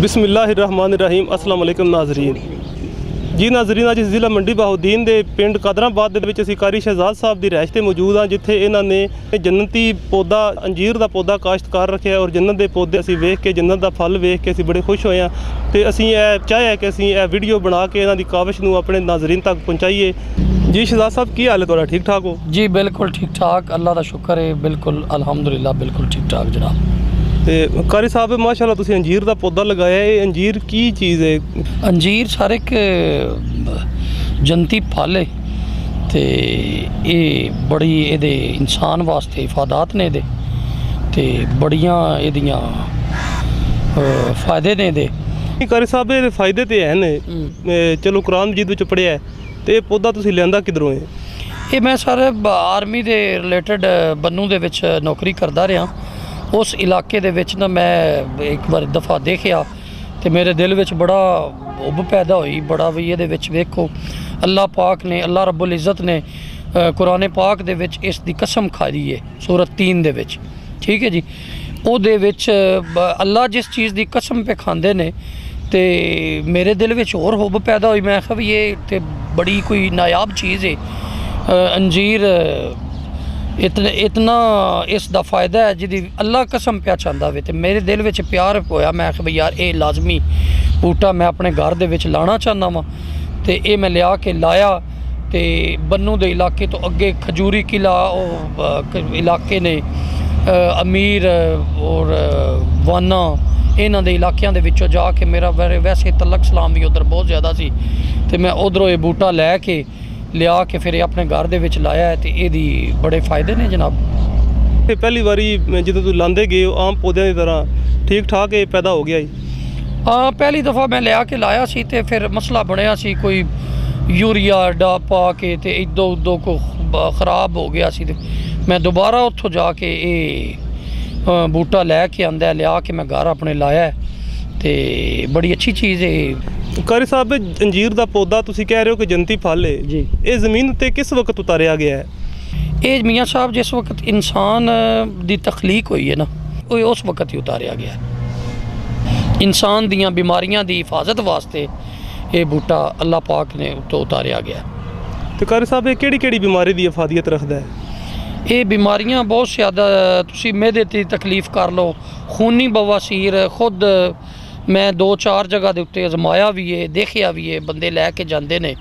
ਬਿਸਮਿਲ੍ਲਾਹਿਰਰਹਿਮਾਨਿਰਰਹੀਮ ਅਸਲਾਮ ਅਲੈਕਮ ਨਾਜ਼ਰੀਨ। ਜੀ ਨਾਜ਼ਰੀਨ, ਅੱਜ ਜ਼ਿਲ੍ਹਾ ਮੰਡੀ ਬਾਹੁਦੀਨ ਦੇ ਪਿੰਡ ਕਦਰਾਬਾਦ ਦੇ ਵਿੱਚ ਅਸੀਂ ਕਾਰੀ ਸ਼ਹਿਜ਼ਾਦ ਸਾਹਿਬ ਦੀ ਰਹਿਸ਼ ਤੇ ਮੌਜੂਦ ਹਾਂ, ਜਿੱਥੇ ਇਹਨਾਂ ਨੇ ਜੰਨਤੀ ਪੌਦਾ, ਅੰਜੀਰ ਦਾ ਪੌਦਾ ਕਾਸ਼ਤਕਾਰ ਰੱਖਿਆ ਔਰ ਜੰਨਤ ਦੇ ਪੌਦੇ ਅਸੀਂ ਵੇਖ ਕੇ, ਜੰਨਤ ਦਾ ਫਲ ਵੇਖ ਕੇ ਅਸੀਂ ਬੜੇ ਖੁਸ਼ ਹੋਏ ਹਾਂ। ਤੇ ਅਸੀਂ ਇਹ ਚਾਹਿਆ ਕਿ ਅਸੀਂ ਇਹ ਵੀਡੀਓ ਬਣਾ ਕੇ ਇਹਨਾਂ ਦੀ ਕਾਵਿਸ਼ ਨੂੰ ਆਪਣੇ ਨਾਜ਼ਰੀਨ ਤੱਕ ਪਹੁੰਚਾਈਏ। ਜੀ ਸ਼ਹਿਜ਼ਾਦ ਸਾਹਿਬ, ਕੀ ਹਾਲ ਹੈ ਤੁਹਾਡਾ? ਠੀਕ ਠਾਕ ਹੋ? ਜੀ, ਬਿਲਕੁਲ ਠੀਕ ਠਾਕ। ਅੱਲਾ ਦਾ ਸ਼ੁਕਰ ਹੈ, ਬਿਲਕੁਲ, ਅਲਹਮਦੁਲਿਲਾ, ਬਿਲਕੁਲ ਠੀਕ ਠਾਕ ਜਨਾਬ। ਤੇ ਕਾਰੀ ਸਾਹਿਬ ਮਾਸ਼ਾਅੱਲਾ ਤੁਸੀਂ ਅੰਜੀਰ ਦਾ ਪੌਦਾ ਲਗਾਇਆ। ਇਹ ਅੰਜੀਰ ਕੀ ਚੀਜ਼ ਹੈ? ਅੰਜੀਰ ਸਾਰੇ ਇੱਕ ਜੰਤੀ ਫਲ ਹੈ ਤੇ ਇਹ ਬੜੀ ਇਹਦੇ ਇਨਸਾਨ ਵਾਸਤੇ ਇਫਾਦਾਤ ਨੇ ਇਹਦੇ ਤੇ ਬੜੀਆਂ ਇਹਦੀਆਂ ਫਾਇਦੇ ਨੇ ਇਹਦੇ। ਕਾਰੀ ਸਾਹਿਬ ਇਹਦੇ ਫਾਇਦੇ ਤੇ ਹੈ ਨੇ। ਚਲੋ ਕੁਰਾਨ ਮਜੀਦ ਵਿੱਚ ਪੜਿਆ ਤੇ ਇਹ ਪੌਦਾ ਤੁਸੀਂ ਲਿਆਂਦਾ ਕਿਧਰੋਂ ਹੈ? ਇਹ ਮੈਂ ਸਰ ਆਰਮੀ ਦੇ ਰਿਲੇਟਡ ਬੰਨੂ ਦੇ ਵਿੱਚ ਨੌਕਰੀ ਕਰਦਾ ਰਿਹਾ। ਉਸ ਇਲਾਕੇ ਦੇ ਵਿੱਚ ਨਾ ਮੈਂ ਇੱਕ ਵਾਰ ਦਫਾ ਦੇਖਿਆ ਤੇ ਮੇਰੇ ਦਿਲ ਵਿੱਚ ਬੜਾ ਉੱਭ ਪੈਦਾ ਹੋਈ ਬੜਾ ਵੀ ਇਹਦੇ ਵਿੱਚ ਵੇਖੋ। ਅੱਲਾਹ ਪਾਕ ਨੇ ਅੱਲਾਹ ਰੱਬੁਲ ਇੱਜ਼ਤ ਨੇ ਅ, ਕੁਰਾਨ ਪਾਕ ਦੇ ਵਿੱਚ ਇਸ ਦੀ ਕਸਮ ਖਾਈ ਹੈ ਸੂਰਤ 3 ਦੇ ਵਿੱਚ। ਠੀਕ ਹੈ ਜੀ? ਉਹਦੇ ਵਿੱਚ ਬ- ਅੱਲਾਹ ਜਿਸ ਚੀਜ਼ ਦੀ ਕਸਮ ਪੇ ਖਾਂਦੇ ਨੇ ਤੇ ਮੇਰੇ ਦਿਲ ਵਿੱਚ ਹੋਰ ਹੁਬ ਪੈਦਾ ਹੋਈ। ਮੈਂ ਕਿਹਾ ਵੀ ਇਹ ਤੇ ਬੜੀ ਕੋਈ ਨਾਯਾਬ ਚੀਜ਼ ਹੈ ਅੰਜੀਰ ਇਤਨਾ ਇਤਨਾ ਇਸ ਦਾ ਫਾਇਦਾ ਹੈ, ਜਿਹਦੀ ਅੱਲਾ ਕਸਮ ਪਿਆ ਚਾਹੁੰਦਾ ਵੇ ਤੇ ਮੇਰੇ ਦਿਲ ਵਿੱਚ ਪਿਆਰ ਹੋਇਆ। ਮੈਂ ਕਿਹਾ ਵੀ ਯਾਰ ਇਹ ਲਾਜ਼ਮੀ ਬੂਟਾ ਮੈਂ ਆਪਣੇ ਘਰ ਦੇ ਵਿੱਚ ਲਾਣਾ ਚਾਹੁੰਦਾ ਵਾਂ ਤੇ ਇਹ ਮੈਂ ਲਿਆ ਕੇ ਲਾਇਆ ਤੇ ਬੰਨੂ ਦੇ ਇਲਾਕੇ ਤੋਂ ਅੱਗੇ ਖਜੂਰੀ ਕਿਲਾ, ਉਹ ਇਲਾਕੇ ਨੇ ਅਮੀਰ, ਔਰ ਵਾਨਾ, ਇਹਨਾਂ ਦੇ ਇਲਾਕਿਆਂ ਦੇ ਵਿੱਚੋਂ ਜਾ ਕੇ ਮੇਰਾ ਵੈਰੇ- ਵੈਸੇ ਤਲਕ ਸਲਾਮ ਵੀ ਉਧਰ ਬਹੁਤ ਜ਼ਿਆਦਾ ਸੀ ਤੇ ਮੈਂ ਉਧਰੋਂ ਇਹ ਬੂਟਾ ਲੈ ਕੇ ਲਿਆ ਕੇ ਫਿਰ ਇਹ ਆਪਣੇ ਘਰ ਦੇ ਵਿੱਚ ਲਾਇਆ ਹੈ ਤੇ ਇਹਦੀ ਬੜੇ ਫਾਇਦੇ ਨੇ ਜਨਾਬ। ਤੇ ਪਹਿਲੀ ਵਾਰੀ ਜਦੋਂ ਤੁਸੀਂ ਲਾਂਦੇ ਗਏ ਹੋ ਆਮ ਪੌਦਿਆਂ ਦੀ ਤਰ੍ਹਾਂ ਠੀਕ ਠਾਕ ਇਹ ਪੈਦਾ ਹੋ ਗਿਆ ਜੀ? ਹਾਂ ਪਹਿਲੀ ਦਫਾ ਮੈਂ ਲਿਆ ਕੇ ਲਾਇਆ ਸੀ ਤੇ ਫਿਰ ਮਸਲਾ ਬਣਿਆ ਸੀ ਕੋਈ ਯੂਰੀਆ ਡਾ ਪਾ ਕੇ ਤੇ ਇਦੋਂ ਉਦੋਂ ਕੋ ਖਰਾਬ ਹੋ ਗਿਆ ਸੀ ਤੇ ਮੈਂ ਦੁਬਾਰਾ ਉੱਥੋਂ ਜਾ ਕੇ ਇਹ ਬੂਟਾ ਲੈ ਕੇ ਆਂਦਾ ਲਿਆ ਕੇ ਮੈਂ ਘਰ ਆਪਣੇ ਲਾਇਆ ਤੇ ਬੜੀ ਅੱਛੀ ਚੀਜ਼ ਹੈ ਕਾਰੀ ਸਾਹਿਬ ਅੰਜੀਰ ਦਾ ਪੌਦਾ ਤੁਸੀਂ ਕਹਿ ਰਹੇ ਹੋ ਕਿ ਜੰਤੀ ਫਲ ਹੈ ਜੀ। ਇਹ ਜ਼ਮੀਨ ਉੱਤੇ ਕਿਸ ਵਕਤ ਉਤਾਰਿਆ ਗਿਆ ਹੈ? ਇਹ ਮੀਆਂ ਸਾਹਿਬ ਜਿਸ ਵਕਤ ਇਨਸਾਨ ਦੀ ਤਖਲੀਕ ਹੋਈ ਹੈ ਨਾ ਉਹ ਉਸ ਵਕਤ ਹੀ ਉਤਾਰਿਆ ਗਿਆ। ਇਨਸਾਨ ਦੀਆਂ ਬਿਮਾਰੀਆਂ ਦੀ ਹਿਫਾਜ਼ਤ ਵਾਸਤੇ ਇਹ ਬੂਟਾ ਅੱਲਾਹ ਪਾਕ ਨੇ ਉੱਤੋਂ ਉਤਾਰਿਆ ਗਿਆ। ਤੇ ਕਾਰੀ ਸਾਹਿਬ ਇਹ ਕਿਹੜੀ ਕਿਹੜੀ ਬਿਮਾਰੀ ਦੀ ਅਫਾਦੀਅਤ ਰੱਖਦਾ ਹੈ? ਇਹ ਬਿਮਾਰੀਆਂ ਬਹੁਤ ਜ਼ਿਆਦਾ ਤੁਸੀਂ ਮਿਹਦੇ ਦੀ ਤਕਲੀਫ ਕਰ ਲਓ। ਖੂਨੀ ਬਵਾਸੀਰ ਖੁਦ ਮੈਂ ਦੋ ਚਾਰ ਜਗ੍ਹਾ ਦੇ ਉੱਤੇ ਅਜ਼ਮਾਇਆ ਵੀ ਏ, ਦੇਖਿਆ ਵੀ ਹੈ ਬੰਦੇ ਲੈ ਕੇ ਜਾਂਦੇ ਨੇ।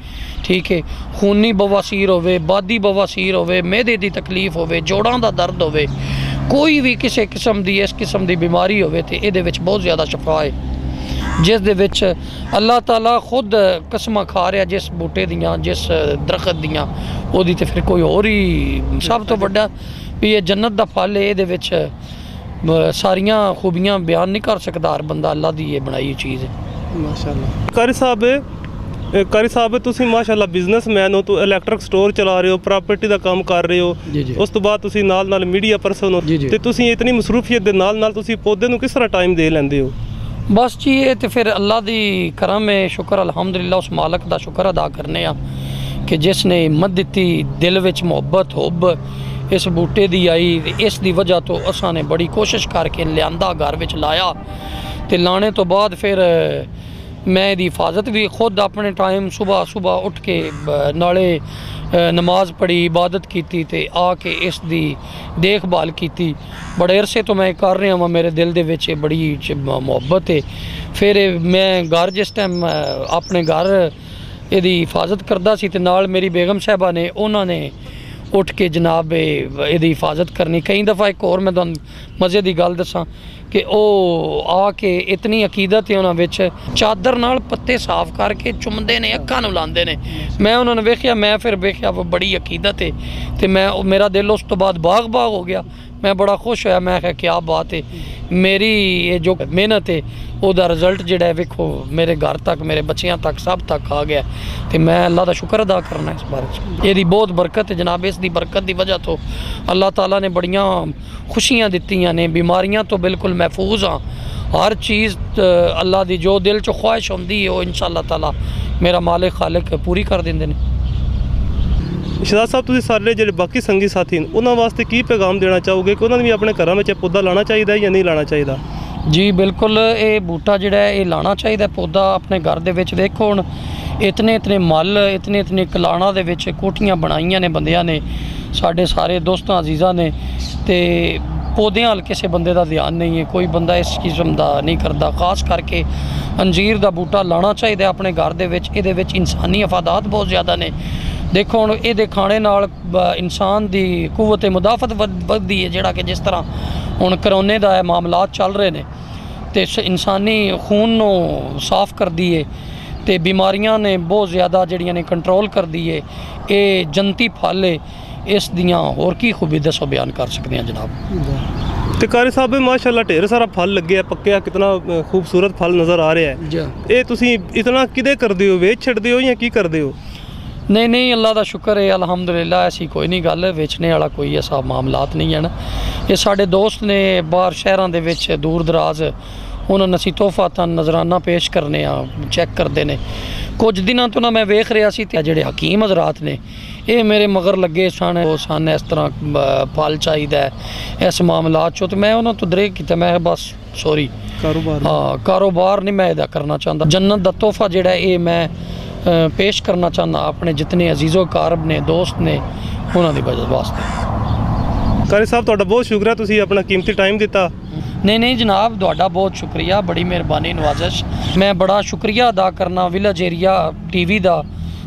ਠੀਕ ਹੈ ਖੂਨੀ ਬਵਾਸੀਰ ਹੋਵੇ, ਬਾਦੀ ਬਵਾਸੀਰ ਹੋਵੇ ਮਿਹਦੇ ਦੀ ਤਕਲੀਫ ਹੋਵੇ, ਜੋੜਾਂ ਦਾ ਦਰਦ ਹੋਵੇ, ਕੋਈ ਵੀ ਕਿਸੇ ਕਿਸਮ ਦੀ, ਇਸ ਕਿਸਮ ਦੀ ਬਿਮਾਰੀ ਹੋਵੇ ਤੇ ਇਹਦੇ ਵਿੱਚ ਬਹੁਤ ਜ਼ਿਆਦਾ ਸ਼ਫਾ ਹੈ ਜਿਸ ਦੇ ਵਿੱਚ ਅੱਲਾਹ ਤਾਲਾ ਖੁਦ ਕਸਮਾਂ ਖਾ ਰਿਹਾ ਜਿਸ ਬੂਟੇ ਦੀਆਂ, ਜਿਸ ਦਰਖਤ ਦੀਆਂ, ਉਹਦੀ ਤੇ ਫਿਰ ਕੋਈ ਹੋਰ ਹੀ ਸਭ ਤੋਂ ਵੱਡਾ ਵੀ ਇਹ ਜੰਨਤ ਦਾ ਫਲ ਹੈ ਇਹਦੇ ਵਿੱਚ ਸਾਰੀਆਂ ਖੂਬੀਆਂ ਬਿਆਨ ਨਹੀਂ ਕਰ ਸਕਦਾ ਹਰ ਬੰਦਾ ਅੱਲਾ ਦੀ ਇਹ ਬਣਾਈ ਚੀਜ਼। ਹੈ ਮਾਸ਼ਾਅੱਲਾ। ਕਾਰੀ ਸਾਹਿਬ ਕਾਰੀ ਸਾਹਿਬ ਤੁਸੀਂ ਮਾਸ਼ਾਅੱਲਾ ਬਿਜ਼ਨਸਮੈਨ ਹੋ ਤੋ ਇਲੈਕਟ੍ਰਿਕ ਸਟੋਰ ਚਲਾ ਰਹੇ ਹੋ ਪ੍ਰਾਪਰਟੀ ਦਾ ਕੰਮ ਕਰ ਰਹੇ ਹੋ। ਉਸ ਤੋਂ ਬਾਅਦ ਤੁਸੀਂ ਨਾਲ ਨਾਲ ਮੀਡੀਆ ਪਰਸਨ ਹੋ। ਤੇ ਤੁਸੀਂ ਇਤਨੀ ਮਸਰੂਫੀਅਤ ਦੇ ਨਾਲ ਨਾਲ ਤੁਸੀਂ ਪੌਦੇ ਨੂੰ ਕਿਸ ਤਰ੍ਹਾਂ ਟਾਈਮ ਦੇ ਲੈਂਦੇ ਹੋ? ਬਸ ਜੀ ਇਹ ਤੇ ਫਿਰ ਅੱਲਾ ਦੀ ਕਰਮ ਹੈ ਸ਼ੁਕਰ ਅਲਹਮਦੁਲਿਲਾ ਉਸ ਮਾਲਕ ਦਾ ਸ਼ੁਕਰ ਅਦਾ ਕਰਨੇ ਆ ਕਿ ਜਿਸ ਨੇ ਹਿੰਮਤ ਦਿੱਤੀ ਦਿਲ ਵਿੱਚ ਮੁਹੱਬਤ ਹੁਬ ਇਸ ਬੂਟੇ ਦੀ ਆਈ ਤੇ ਇਸ ਦੀ ਵਜ੍ਹਾ ਤੋਂ ਅਸਾਂ ਨੇ ਬੜੀ ਕੋਸ਼ਿਸ਼ ਕਰਕੇ ਲਿਆਂਦਾ ਘਰ ਵਿੱਚ ਲਾਇਆ ਤੇ ਲਾਣੇ ਤੋਂ ਬਾਅਦ ਫਿਰ ਅ, ਮੈਂ ਇਹਦੀ ਹਿਫਾਜ਼ਤ ਵੀ ਖੁਦ ਆਪਣੇ ਟਾਈਮ ਸਵੇਰ ਸਵੇਰ ਉੱਠ ਕੇ ਬ- ਨਾਲੇ ਅ, ਨਮਾਜ਼ ਪੜ੍ਹੀ ਇਬਾਦਤ ਕੀਤੀ ਤੇ ਆ ਕੇ ਇਸ ਦੀ ਦੇਖਭਾਲ ਕੀਤੀ। ਬੜੇ ਅਰਸੇ ਤੋਂ ਮੈਂ ਇਹ ਕਰ ਰਿਹਾ ਹਾਂ ਮੇਰੇ ਦਿਲ ਦੇ ਵਿੱਚ ਇਹ ਬੜੀ ਚ- ਮ- ਮੁਹੱਬਤ ਹੈ ਫਿਰ ਇਹ ਮੈਂ ਘਰ ਜਿਸ ਟਾਈਮ ਆਪਣੇ ਘਰ ਇਹਦੀ ਹਿਫਾਜ਼ਤ ਕਰਦਾ ਸੀ ਤੇ ਉੱਠ ਕੇ ਜਨਾਬ ਇਹਦੀ ਹਿਫਾਜ਼ਤ ਕਰਨੀ। ਕਈ ਦਫਾ ਇੱਕ ਹੋਰ ਮੈਂ ਤੁਹਾਨੂੰ ਮਜ਼ੇ ਦੀ ਗੱਲ ਦੱਸਾਂ ਕਿ ਉਹ ਆ ਕੇ ਇਤਨੀ ਅਕੀਦਤ ਹੈ ਉਹਨਾਂ ਵਿੱਚ, ਚਾਦਰ ਨਾਲ ਪੱਤੇ ਸਾਫ਼ ਕਰਕੇ ਚੁੰਮਦੇ ਨੇ, ਅੱਖਾਂ ਨੂੰ ਲਾਉਂਦੇ ਨੇ। ਮੈਂ ਉਹਨਾਂ ਨੂੰ ਵੇਖਿਆ, ਮੈਂ ਫਿਰ ਵੇਖਿਆ ਬੜੀ ਅਕੀਦਤ ਹੈ। ਤੇ ਮੈਂ ਮੇਰਾ ਦਿਲ ਉਸ ਤੋਂ ਬਾਅਦ ਬਾਗ ਬਾਗ ਹੋ ਗਿਆ। ਮੈਂ ਬੜਾ ਖੁਸ਼ ਹੋਇਆ ਮੈਂ ਕਿਹਾ ਕੀ ਬਾਤ ਹੈ ਮੇਰੀ ਇਹ ਜੋ ਮਿਹਨਤ ਹੈ ਉਹਦਾ ਰਿਜ਼ਲਟ ਜਿਹੜਾ ਹੈ ਵੇਖੋ ਮੇਰੇ ਘਰ ਤੱਕ ਮੇਰੇ ਬੱਚਿਆਂ ਤੱਕ ਸਭ ਤੱਕ ਆ ਗਿਆ ਤੇ ਮੈਂ ਅੱਲਾ ਦਾ ਸ਼ੁਕਰ ਅਦਾ ਕਰਨਾ ਇਸ ਬਾਰੇ 'ਚ ਇਹਦੀ ਬਹੁਤ ਬਰਕਤ ਹੈ ਜਨਾਬ ਇਸ ਦੀ ਬਰਕਤ ਦੀ ਵਜ੍ਹਾ ਤੋਂ ਅੱਲਾਹ ਤਾਲਾ ਨੇ ਬੜੀਆਂ ਖੁਸ਼ੀਆਂ ਦਿੱਤੀਆਂ ਨੇ ਬਿਮਾਰੀਆਂ ਤੋਂ ਬਿਲਕੁਲ ਮਹਿਫੂਜ਼ ਹਾਂ ਹਰ ਚੀਜ਼ ਅ, ਅੱਲਾ ਦੀ ਜੋ ਦਿਲ 'ਚ ਖੁਆਇਸ਼ ਹੁੰਦੀ ਹੈ ਉਹ ਇਨਸ਼ਾਅੱਲਾ ਤਾਲਾ ਮੇਰਾ ਮਾਲਿਕ ਖਾਲਕ ਪੂਰੀ ਕਰ ਦਿੰਦੇ ਨੇ ਸ਼ਹਜ਼ਾਦ ਸਾਹਿਬ, ਤੁਸੀਂ ਸਾਰੇ ਜਿਹੜੇ ਬਾਕੀ ਸੰਗੀ ਸਾਥੀ ਨੇ, ਉਹਨਾਂ ਵਾਸਤੇ ਕੀ ਪੈਗਾਮ ਦੇਣਾ ਚਾਹੋਗੇ ਕਿ ਉਹਨਾਂ ਨੂੰ ਵੀ ਆਪਣੇ ਘਰਾਂ ਵਿੱਚ ਪੌਦਾ ਲਾਣਾ ਚਾਹੀਦਾ ਜਾਂ ਨਹੀਂ ਲਾਣਾ ਚਾਹੀਦਾ? ਜੀ, ਬਿਲਕੁਲ ਇਹ ਬੂਟਾ ਜਿਹੜਾ ਇਹ ਲਾਣਾ ਚਾਹੀਦਾ ਪੌਦਾ ਆਪਣੇ ਘਰ ਦੇ ਵਿੱਚ। ਦੇਖੋ ਹੁਣ, ਇਤਨੇ ਇਤਨੇ ਮੱਲ, ਇਤਨੇ ਇਤਨੇ ਕਲਾਣਾ ਦੇ ਵਿੱਚ ਕੋਠੀਆਂ ਬਣਾਈਆਂ ਨੇ ਬੰਦਿਆਂ ਨੇ, ਸਾਡੇ ਸਾਰੇ ਦੋਸਤਾਂ ਅਜ਼ੀਜ਼ਾਂ ਨੇ, ਤੇ ਪੌਦਿਆਂ ਵੱਲ ਕਿਸੇ ਬੰਦੇ ਦਾ ਧਿਆਨ ਨਹੀਂ ਹੈ, ਕੋਈ ਬੰਦਾ ਇਸ ਕਿਸਮ ਦਾ ਨਹੀਂ ਕਰਦਾ। ਖਾਸ ਕਰਕੇ ਅੰਜੀਰ ਦਾ ਬੂਟਾ ਲਾਣਾ ਚਾਹੀਦਾ ਆਪਣੇ ਘਰ ਦੇ ਵਿੱਚ, ਇਹਦੇ ਵਿੱਚ ਇਨਸਾਨੀ ਅਫਾਦਾਤ ਬਹੁਤ ਜ਼ਿਆਦਾ ਨੇ। ਦੇਖੋ ਹੁਣ ਇਹਦੇ ਖਾਣੇ ਨਾਲ ਇਨਸਾਨ ਦੀ ਕੂਵਤ ਮੁਦਾਫਤ ਵਧ- ਵੱਧਦੀ ਹੈ ਜਿਹੜਾ ਕਿ ਜਿਸ ਤਰ੍ਹਾਂ ਹੁਣ ਕਰੋਨੇ ਦਾ ਇਹ ਮਾਮਲਾਤ ਚੱਲ ਰਹੇ ਨੇ। ਤੇ ਇਨਸਾਨੀ ਖੂਨ ਨੂੰ ਸਾਫ਼ ਕਰਦੀ ਏ ਤੇ ਬਿਮਾਰੀਆਂ ਨੇ ਬਹੁਤ ਜ਼ਿਆਦਾ ਜਿਹੜੀਆਂ ਨੇ ਕੰਟਰੋਲ ਕਰਦੀ ਏ ਇਹ ਜੰਤੀ ਫਲ ਏ। ਇਸ ਦੀਆਂ ਹੋਰ ਕੀ ਖੂਬੀ ਦੱਸੋ ਬਿਆਨ ਕਰ ਸਕਦੇ ਹਾਂ ਜਨਾਬ? ਤੇ ਕਾਰੀ ਸਾਹਿਬ ਮਾਸ਼ਾਅੱਲਾ ਢੇਰ ਸਾਰਾ ਫਲ ਲੱਗਿਆ ਪੱਕਿਆ ਕਿਤਨਾ ਖੂਬਸੂਰਤ ਫਲ ਨਜ਼ਰ ਆ ਰਿਹਾ ਹੈ। ਇਹ ਤੁਸੀਂ ਇਤਨਾ ਕਿਦੇ ਕਰਦੇ ਹੋ ਵੇਚ ਛੱਡਦੇ ਹੋ ਜਾਂ ਕੀ ਕਰਦੇ ਹੋ? ਨਹੀਂ ਨਹੀਂ ਅੱਲਾ ਦਾ ਸ਼ੁਕਰ ਹੈ ਅਲਹਮਦੁਲਿਲਾ ਐਸੀ ਕੋਈ ਨਹੀਂ ਗੱਲ ਵੇਚਣੇ ਵਾਲਾ ਕੋਈ ਐਸਾ ਮਾਮਲਾਤ ਨਹੀਂ ਹਨ ਇਹ ਸਾਡੇ ਦੋਸਤ ਨੇ ਬਾਹਰ ਸ਼ਹਿਰਾਂ ਦੇ ਵਿੱਚ ਦੂਰ ਦਰਾਜ਼ ਉਹਨਾਂ ਨੂੰ ਅਸੀਂ ਤੋਹਫਾ ਤਾਂ ਨਜ਼ਰਾਨਾ ਪੇਸ਼ ਕਰਨੇ ਆ ਚੈੱਕ ਕਰਦੇ ਨੇ। ਕੁਝ ਦਿਨਾਂ ਤੋਂ ਨਾ ਮੈਂ ਵੇਖ ਰਿਹਾ ਸੀ ਤੇ ਜਿਹੜੇ ਹਕੀਮ ਹਜ਼ਰਾਤ ਨੇ ਇਹ ਮੇਰੇ ਮਗਰ ਲੱਗੇ ਸਨ ਉਹ ਸਨ ਇਸ ਤਰ੍ਹਾਂ ਫਲ ਚਾਹੀਦਾ ਹੈ, ਇਸ ਮਾਮਲਾਤ ਚੋਂ ਤੇ ਮੈਂ ਉਹਨਾਂ ਤੋਂ ਦਰੇਕ ਕੀਤਾ ਮੈਂ ਬਸ ਸੌਰੀ ਕਾਰੋਬਾਰ ਹਾਂ ਕਾਰੋਬਾਰ ਨਹੀਂ ਮੈਂ ਇਹਦਾ ਕਰਨਾ ਚਾਹੁੰਦਾ। ਜੰਨਤ ਦਾ ਤੋਹਫਾ ਜਿਹੜਾ ਇਹ ਮੈਂ ਪੇਸ਼ ਕਰਨਾ ਚਾਹੁੰਦਾ। ਆਪਣੇ ਜਿਤਨੇ ਅਜ਼ੀਜ਼ੋ ਕਾਰਬ ਨੇ ਦੋਸਤ ਨੇ ਉਹਨਾਂ ਦੀ ਵਜ੍ਹਾ ਵਾਸਤੇ। ਕਾਰੀ ਸਾਹਿਬ ਤੁਹਾਡਾ ਬਹੁਤ ਸ਼ੁਕਰੀਆ ਤੁਸੀਂ ਆਪਣਾ ਕੀਮਤੀ ਟਾਈਮ ਦਿੱਤਾ। ਨਹੀਂ ਨਹੀਂ ਜਨਾਬ ਤੁਹਾਡਾ ਬਹੁਤ ਸ਼ੁਕਰੀਆ ਬੜੀ ਮਿਹਰਬਾਨੀ ਨਵਾਜ਼ਿਸ਼। ਮੈਂ ਬੜਾ ਸ਼ੁਕਰੀਆ ਅਦਾ ਕਰਨਾ ਵਿਲੇਜ ਏਰੀਆ ਟੀਵੀ ਦਾ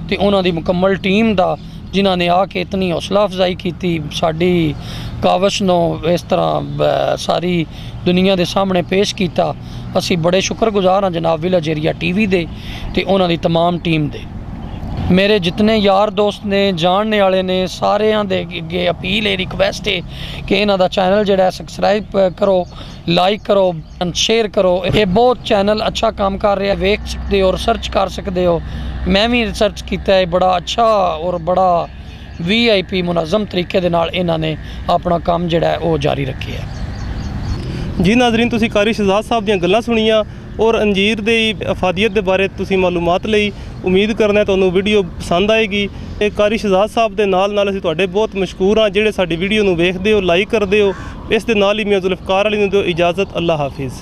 ਤੇ ਉਹਨਾਂ ਦੀ ਮੁਕੰਮਲ ਟੀਮ ਦਾ ਜਿਨ੍ਹਾਂ ਨੇ ਆ ਕੇ ਇਤਨੀ ਹੌਸਲਾ ਅਫਜ਼ਾਈ ਕੀਤੀ। ਸਾਡੀ ਕਾਵਸ਼ ਨੂੰ ਇਸ ਤਰ੍ਹਾਂ ਬ- ਸਾਰੀ ਦੁਨੀਆ ਦੇ ਸਾਹਮਣੇ ਪੇਸ਼ ਕੀਤਾ ਅਸੀਂ ਬੜੇ ਸ਼ੁਕਰਗੁਜ਼ਾਰ ਹਾਂ ਜਨਾਬ ਵਿਲੇਜ ਏਰੀਆ ਟੀਵੀ ਦੇ ਤੇ ਉਹਨਾਂ ਦੀ तमाम ਟੀਮ ਦੇ ਮੇਰੇ ਜਿਤਨੇ ਯਾਰ ਦੋਸਤ ਨੇ ਜਾਣਨੇ ਵਾਲੇ ਨੇ ਸਾਰਿਆਂ ਦੇ ਅੱਗੇ ਅਪੀਲ ਹੈ ਰਿਕਵੈਸਟ ਹੈ ਕਿ ਇਹਨਾਂ ਦਾ ਚੈਨਲ ਜਿਹੜਾ ਹੈ ਸਬਸਕ੍ਰਾਈਬ ਕਰੋ ਲਾਈਕ ਕਰੋ ਐਂਡ ਸ਼ੇਅਰ ਕਰੋ ਇਹ ਬਹੁਤ ਚੈਨਲ ਅੱਛਾ ਕੰਮ ਕਰ ਰਿਹਾ ਵੇਖ ਸਕਦੇ ਹੋ ਰਿਸਰਚ ਕਰ ਸਕਦੇ ਹੋ ਮੈਂ ਵੀ ਰਿਸਰਚ ਕੀਤਾ ਹੈ ਬੜਾ ਅੱਛਾ ਔਰ ਬੜਾ ਵੀਆਈਪੀ ਮੁਨਜ਼ਮ ਤਰੀਕੇ ਦੇ ਨਾਲ ਇਹਨਾਂ ਨੇ ਆਪਣਾ ਕੰਮ ਜਿਹੜਾ ਉਹ ਜਾਰੀ ਰੱਖਿਆ ਜੀ ਨਾਜ਼ਰੀਨ, ਤੁਸੀਂ ਕਾਰੀ ਸ਼ਹਜ਼ਾਦ ਸਾਹਿਬ ਦੀਆਂ ਗੱਲਾਂ ਸੁਣੀਆਂ ਔਰ ਅੰਜੀਰ ਦੇ ਅਫਾਦੀਅਤ ਦੇ ਬਾਰੇ ਤੁਸੀਂ ਮਾਲੂਮਾਤ ਲਈ ਉਮੀਦ ਕਰਨਾ ਤੁਹਾਨੂੰ ਵੀਡੀਓ ਪਸੰਦ ਆਏਗੀ। ਇਹ ਕਾਰੀ ਸ਼ਹਜ਼ਾਦ ਸਾਹਿਬ ਦੇ ਨਾਲ ਨਾਲ ਅਸੀਂ ਤੁਹਾਡੇ ਬਹੁਤ ਮਸ਼ਕੂਰ ਹਾਂ, ਜਿਹੜੇ ਸਾਡੀ ਵੀਡੀਓ ਨੂੰ ਵੇਖਦੇ ਹੋ, ਲਾਈਕ ਕਰਦੇ ਹੋ, ਇਸ ਦੇ ਨਾਲ ਹੀ ਮੈਂ ਜ਼ੁਲਫਕਾਰ ਅਲੀ ਨੂੰ ਦਿਓ ਇਜਾਜ਼ਤ ਅੱਲਾ ਹਾਫਿਜ਼।